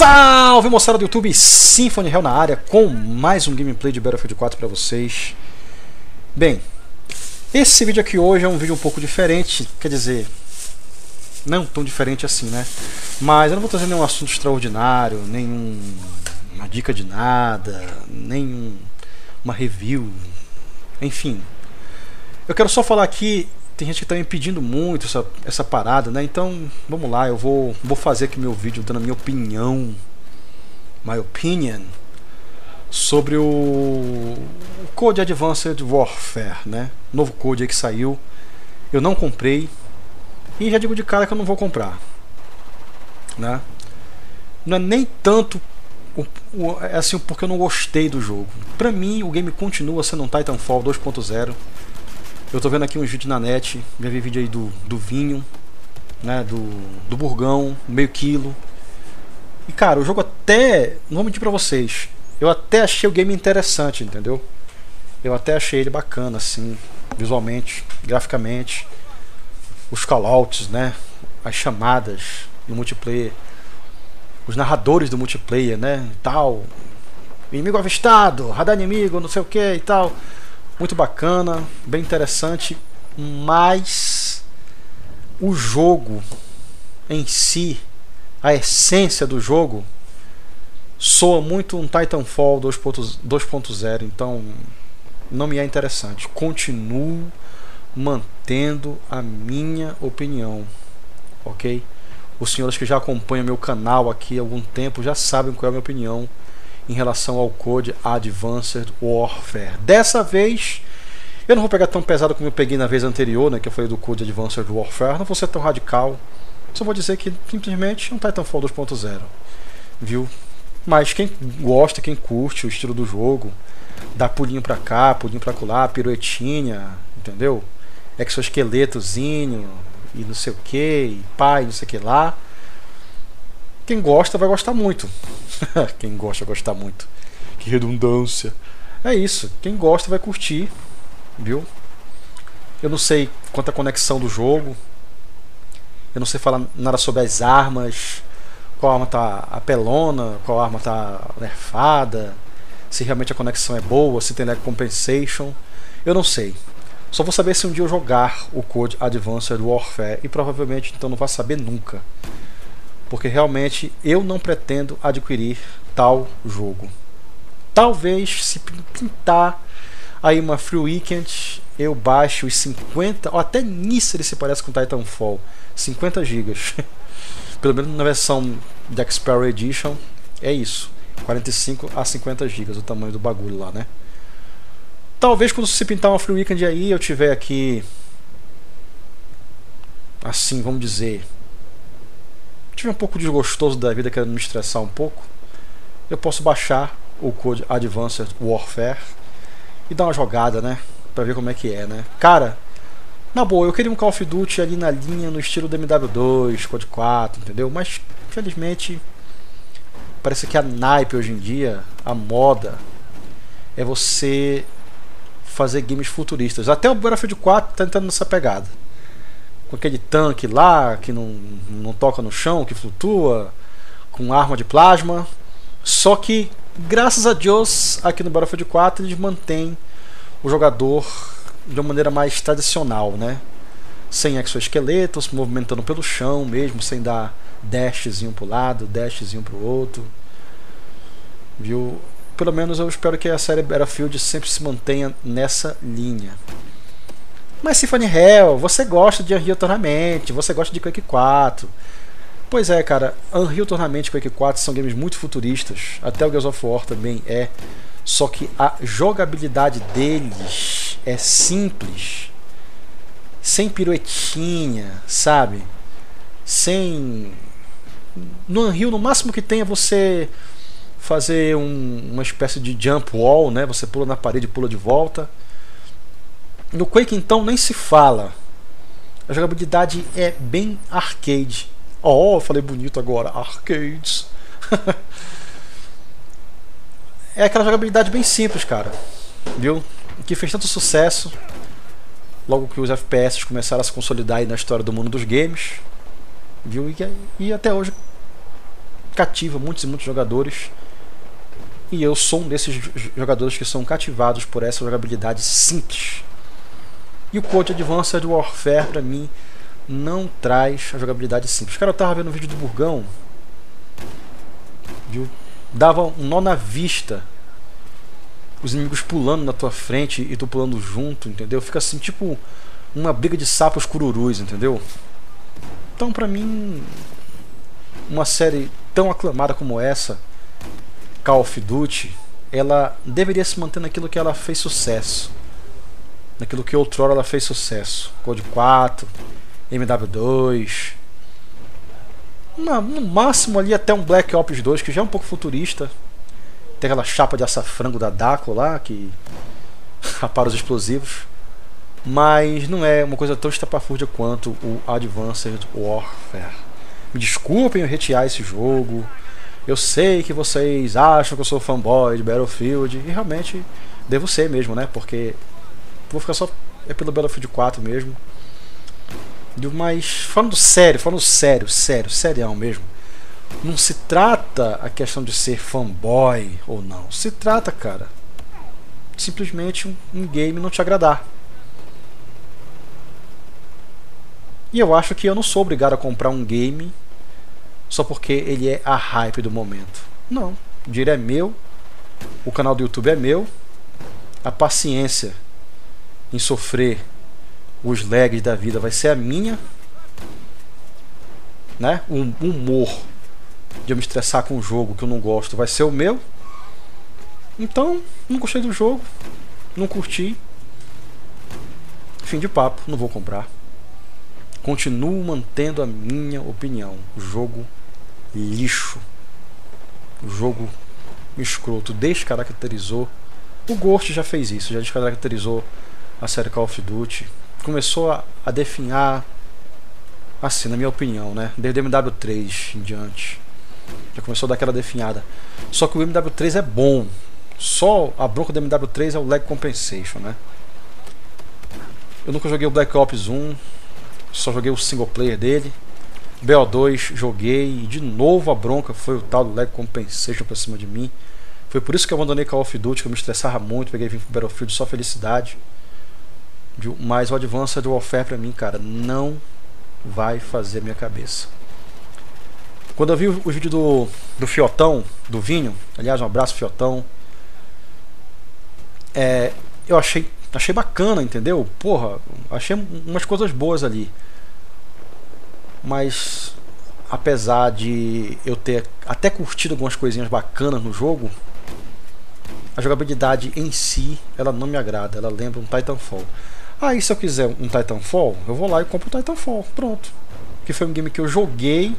Salve moçada do YouTube, Symphony Hell na área com mais um gameplay de Battlefield 4 para vocês. Bem, esse vídeo aqui hoje é um vídeo um pouco diferente, quer dizer, não tão diferente assim, né? Mas eu não vou trazer nenhum assunto extraordinário, nenhum uma dica de nada, nem uma review, enfim. Eu quero só falar aqui tem gente que está me pedindo muito essa, essa parada, né? Então, vamos lá, eu vou, vou fazer aqui meu vídeo dando a minha opinião, my opinion, sobre o, Code Advanced Warfare, né? Novo code aí que saiu. Eu não comprei e já digo de cara que eu não vou comprar, né? Não é nem tanto o, o, é assim porque eu não gostei do jogo. Pra mim, o game continua sendo um Titanfall 2.0 eu tô vendo aqui uns vídeos na net, já vi vídeo aí do, do vinho, né, do, do burgão, meio quilo. E cara, o jogo até, não vou mentir pra vocês, eu até achei o game interessante, entendeu? Eu até achei ele bacana, assim, visualmente, graficamente. Os callouts, né, as chamadas no multiplayer, os narradores do multiplayer, né, e tal. Inimigo avistado, radar inimigo, não sei o que e tal muito bacana, bem interessante, mas o jogo em si, a essência do jogo, soa muito um Titanfall 2.0, então não me é interessante. Continuo mantendo a minha opinião, ok? Os senhores que já acompanham meu canal aqui há algum tempo já sabem qual é a minha opinião em relação ao Code Advanced Warfare. Dessa vez, eu não vou pegar tão pesado como eu peguei na vez anterior, né, que eu falei do Code Advanced Warfare, não vou ser tão radical. Só vou dizer que simplesmente é um Titanfall 2.0. Viu? Mas quem gosta, quem curte o estilo do jogo, dá pulinho pra cá, pulinho pra lá, piruetinha, entendeu? Exoesqueletozinho e não sei o que, pai, não sei o que lá. Quem gosta vai gostar muito. Quem gosta vai gostar muito. Que redundância. É isso. Quem gosta vai curtir. Viu? Eu não sei quanta conexão do jogo. Eu não sei falar nada sobre as armas. Qual arma tá apelona, qual arma tá nerfada. Se realmente a conexão é boa, se tem lag compensation. Eu não sei. Só vou saber se um dia eu jogar o Code Advanced Warfare e provavelmente então não vai saber nunca porque realmente eu não pretendo adquirir tal jogo. Talvez se pintar aí uma free weekend eu baixo os 50, ou até nisso ele se parece com Titanfall, 50 GB. Pelo menos na versão da Xperia Edition é isso, 45 a 50 GB o tamanho do bagulho lá, né? Talvez quando se pintar uma free weekend aí eu tiver aqui assim, vamos dizer, estiver um pouco desgostoso da vida, querendo me estressar um pouco, eu posso baixar o Code Advanced Warfare e dar uma jogada, né? Pra ver como é que é, né? Cara, na boa, eu queria um Call of Duty ali na linha, no estilo do MW2, Code 4, entendeu? Mas, infelizmente, parece que a naipe hoje em dia, a moda, é você fazer games futuristas. Até o Battlefield 4 tá entrando nessa pegada com aquele tanque lá que não, não toca no chão, que flutua, com arma de plasma. Só que, graças a Deus, aqui no Battlefield 4 eles mantêm o jogador de uma maneira mais tradicional, né? Sem exoesqueletos, movimentando pelo chão mesmo, sem dar dashzinho pro lado, dashzinho pro outro. Viu? Pelo menos eu espero que a série Battlefield sempre se mantenha nessa linha. Mas Symphony Hell, você gosta de Unreal Tournament, você gosta de Quake 4. Pois é, cara, Unreal Tournament e Quake 4 são games muito futuristas. Até o Gears of War também é. Só que a jogabilidade deles é simples. Sem piruetinha, sabe? Sem. No Unreal, no máximo que tem é você fazer um, uma espécie de jump wall, né? Você pula na parede e pula de volta. No Quake então nem se fala. A jogabilidade é bem arcade. Oh, falei bonito agora, arcades. é aquela jogabilidade bem simples, cara. Viu? Que fez tanto sucesso logo que os FPS começaram a se consolidar na história do mundo dos games. Viu? E, e até hoje cativa muitos e muitos jogadores. E eu sou um desses jogadores que são cativados por essa jogabilidade simples. E o Code Advanced Warfare, para mim, não traz a jogabilidade simples. Cara, eu tava vendo um vídeo do Burgão, viu? dava um nó na vista, os inimigos pulando na tua frente e tu pulando junto, entendeu? Fica assim, tipo uma briga de sapos cururus, entendeu? Então, pra mim, uma série tão aclamada como essa, Call of Duty, ela deveria se manter naquilo que ela fez sucesso. Naquilo que outrora ela fez sucesso. Code 4, MW2. No, máximo ali até um Black Ops 2, que já é um pouco futurista. Tem aquela chapa de açafrango da Daco lá, que apara os explosivos. Mas não é uma coisa tão estapafúrdia quanto o Advanced Warfare. Me desculpem eu retear esse jogo. Eu sei que vocês acham que eu sou fanboy de Battlefield. E realmente devo ser mesmo, né? Porque vou ficar só é pelo Battlefield 4 mesmo. Mas falando sério, falando sério, sério, serião mesmo. Não se trata a questão de ser fanboy ou não. Se trata, cara, simplesmente um, um game não te agradar. E eu acho que eu não sou obrigado a comprar um game só porque ele é a hype do momento. Não. O dinheiro é meu, o canal do YouTube é meu, a paciência em sofrer os lags da vida vai ser a minha, né? O humor de eu me estressar com um jogo que eu não gosto vai ser o meu. Então, não gostei do jogo, não curti. Fim de papo, não vou comprar. Continuo mantendo a minha opinião. Jogo lixo. Jogo escroto. Descaracterizou. O Ghost já fez isso, já descaracterizou a série Call of Duty. Começou a, a definhar, assim, na minha opinião, né? Desde o MW3 em diante. Já começou a dar aquela definhada. Só que o MW3 é bom. Só a bronca do MW3 é o lag compensation, né? Eu nunca joguei o Black Ops 1, só joguei o single player dele. BO2 joguei e de novo a bronca foi o tal do lag compensation pra cima de mim. Foi por isso que eu abandonei Call of Duty, que eu me estressava muito, peguei vim pro Battlefield só felicidade. Mas o Advanced Warfare pra mim, cara, não vai fazer minha cabeça. Quando eu vi o vídeo do, do Fiotão, do Vinho, aliás, um abraço Fiotão, é, eu achei achei bacana, entendeu? Porra, achei umas coisas boas ali. Mas apesar de eu ter até curtido algumas coisinhas bacanas no jogo, a jogabilidade em si, ela não me agrada, ela lembra um Titanfall. Aí se eu quiser um Titanfall, eu vou lá e compro o Titanfall, pronto. Que foi um game que eu joguei,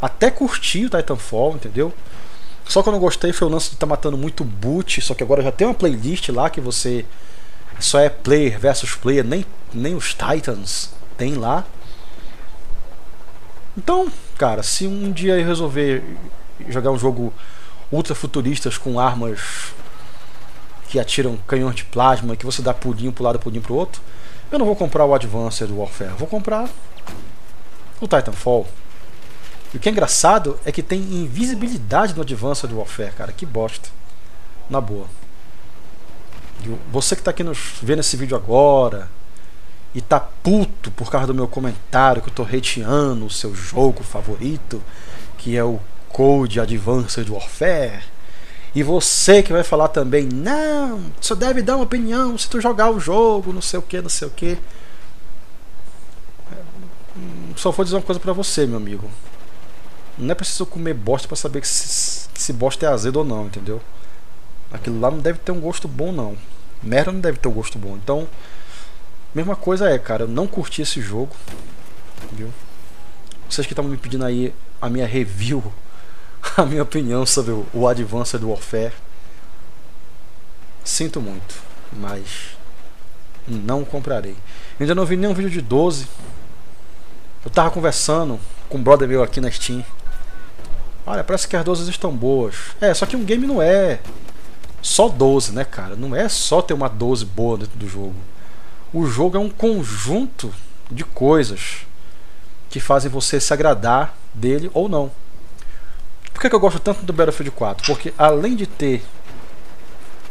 até curti o Titanfall, entendeu? Só que eu não gostei foi o lance de estar tá matando muito boot, só que agora já tem uma playlist lá que você só é player versus player, nem, nem os Titans tem lá. Então, cara, se um dia eu resolver jogar um jogo ultra futuristas com armas que atiram canhões de plasma, que você dá pulinho pro lado, pulinho pro outro, eu não vou comprar o Advanced Warfare, vou comprar o Titanfall. E o que é engraçado é que tem invisibilidade no Advanced Warfare, cara, que bosta. Na boa. Você que está aqui nos vendo esse vídeo agora e tá puto por causa do meu comentário que eu tô hateando o seu jogo favorito, que é o Code Advanced Warfare. E você que vai falar também, não, só deve dar uma opinião se tu jogar o jogo, não sei o que, não sei o que. Só vou dizer uma coisa para você, meu amigo. Não é preciso comer bosta para saber que se, que se bosta é azedo ou não, entendeu? Aquilo lá não deve ter um gosto bom, não. Merda não deve ter um gosto bom. Então, mesma coisa é, cara, eu não curti esse jogo. Viu? Vocês que estavam me pedindo aí a minha review, a minha opinião sobre o Advanced Warfare. Sinto muito, mas não comprarei. Ainda não vi nenhum vídeo de 12. Eu tava conversando com um brother meu aqui na Steam. Olha, parece que as 12 estão boas. É, só que um game não é só 12, né, cara? Não é só ter uma 12 boa dentro do jogo. O jogo é um conjunto de coisas que fazem você se agradar dele ou não. Por que, que eu gosto tanto do Battlefield 4? Porque além de ter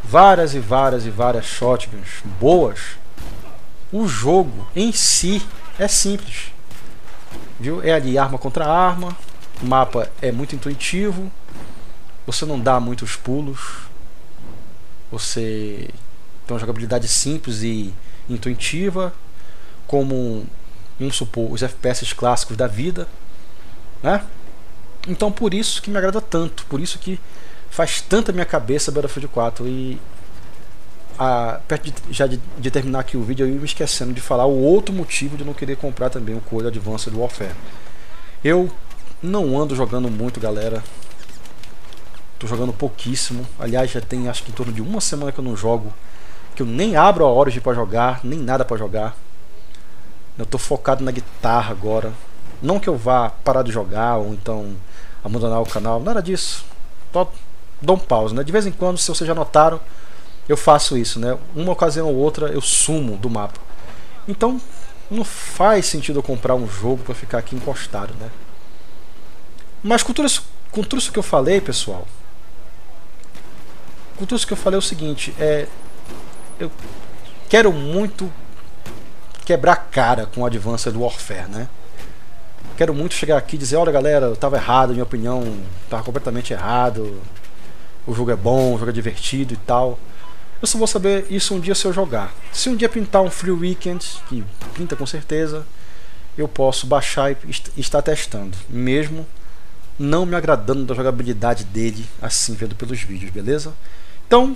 várias e várias e várias shotguns boas, o jogo em si é simples. Viu? É ali arma contra arma, o mapa é muito intuitivo, você não dá muitos pulos, você tem uma jogabilidade simples e intuitiva, como vamos supor os FPS clássicos da vida, né? Então por isso que me agrada tanto, por isso que faz tanta minha cabeça Battlefield 4 e a, perto de, já de, de, terminar aqui o vídeo eu ia me esquecendo de falar o outro motivo de não querer comprar também o Code Advanced Warfare. Eu não ando jogando muito, galera. Tô jogando pouquíssimo. Aliás, já tem acho que em torno de uma semana que eu não jogo. Que eu nem abro a Origin para jogar, nem nada para jogar. Eu tô focado na guitarra agora. Não que eu vá parar de jogar ou então abandonar o canal, nada disso. Tô, dou um pause, né? De vez em quando, se vocês já notaram, eu faço isso, né? Uma ocasião ou outra eu sumo do mapa. Então, não faz sentido eu comprar um jogo para ficar aqui encostado, né? Mas com tudo, isso, com tudo isso que eu falei, pessoal, com tudo isso que eu falei é o seguinte, é, eu quero muito quebrar cara com o Advanced Warfare, né? Quero muito chegar aqui e dizer, olha galera, eu estava errado, minha opinião estava completamente errado, o jogo é bom, o jogo é divertido e tal. Eu só vou saber isso um dia se eu jogar. Se um dia pintar um Free Weekend, que pinta com certeza, eu posso baixar e estar testando, mesmo não me agradando da jogabilidade dele, assim vendo pelos vídeos, beleza? Então,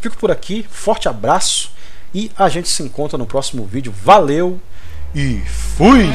fico por aqui, forte abraço e a gente se encontra no próximo vídeo. Valeu e fui!